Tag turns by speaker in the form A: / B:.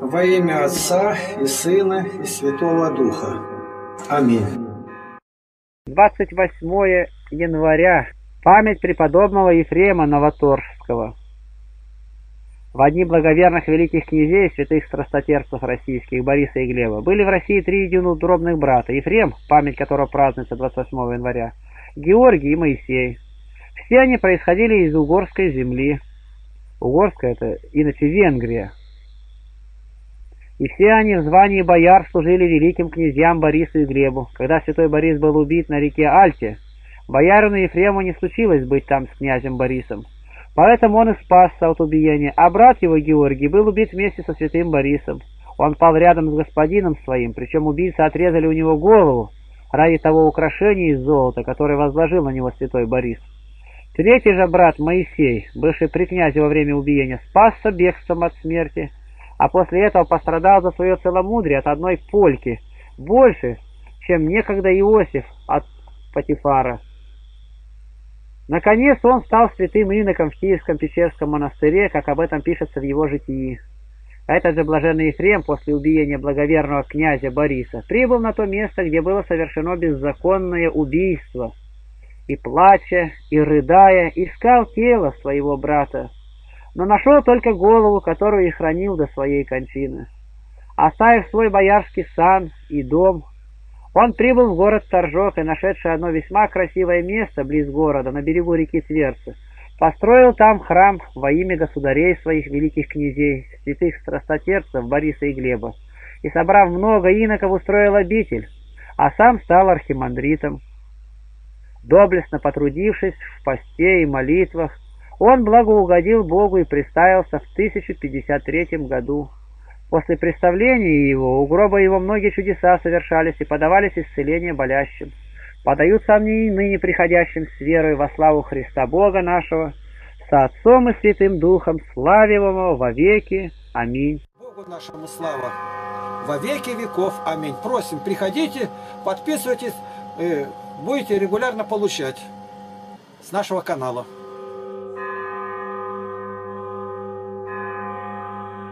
A: Во имя Отца и Сына и Святого Духа. Аминь.
B: 28 января. Память преподобного Ефрема Новоторжского. В одни благоверных великих князей, святых страстотерпцев российских, Бориса и Глеба, были в России три единодробных брата. Ефрем, память которого празднуется 28 января, Георгий и Моисей. Все они происходили из угорской земли. Угорская это иначе Венгрия. И все они в звании бояр служили великим князьям Борису и Глебу. Когда святой Борис был убит на реке Альте, боярину Ефрему не случилось быть там с князем Борисом. Поэтому он и спасся от убиения, а брат его Георгий был убит вместе со святым Борисом. Он пал рядом с господином своим, причем убийцы отрезали у него голову ради того украшения из золота, которое возложил на него святой Борис. Третий же брат Моисей, бывший при князе во время убиения, спасся бегством от смерти, а после этого пострадал за свое целомудрие от одной польки, больше, чем некогда Иосиф от Патифара. Наконец он стал святым иноком в Киевском Печерском монастыре, как об этом пишется в его житии. Этот же блаженный Ефрем после убиения благоверного князя Бориса прибыл на то место, где было совершено беззаконное убийство, и, плача и рыдая, искал тело своего брата, но нашел только голову, которую и хранил до своей кончины. Оставив свой боярский сан и дом, он прибыл в город Торжок и, нашедший одно весьма красивое место близ города, на берегу реки Тверцы, построил там храм во имя государей своих великих князей, святых страстотерцев Бориса и Глеба, и, собрав много иноков, устроил обитель, а сам стал архимандритом. Доблестно потрудившись в посте и молитвах, он благоугодил Богу и приставился в 1053 году. После представления его у гроба его многие чудеса совершались и подавались исцеления болящим. Подаются они и ныне приходящим с верой во славу Христа Бога нашего, со Отцом и Святым Духом, славимого во веки. Аминь.
A: Богу нашему слава во веки веков. Аминь. Просим, приходите, подписывайтесь, э, будете регулярно получать с нашего канала.